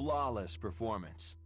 flawless performance.